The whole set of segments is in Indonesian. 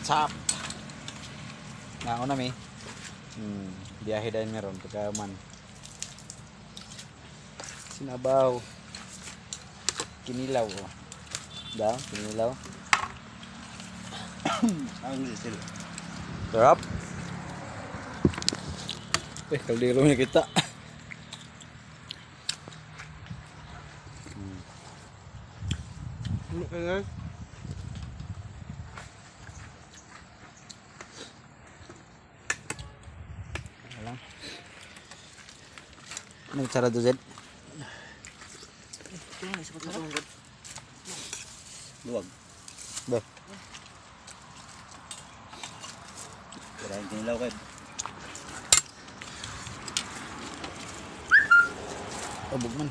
WhatsApp. Nah, una mi. Hmm, biyahe dahil meron pagkaman. Sinabaw. Kinilaw. Oh. Da, kinilaw. Ang disil. Sarap. Eh, kaldero niya kita. hmm. Ano ka eh, eh. Ano cara to, Zed? Luwag. Ba? Karahin kinilaw kayo. Abog man.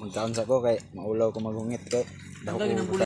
magtaon sa ko kay maulaw ko magungit kay dako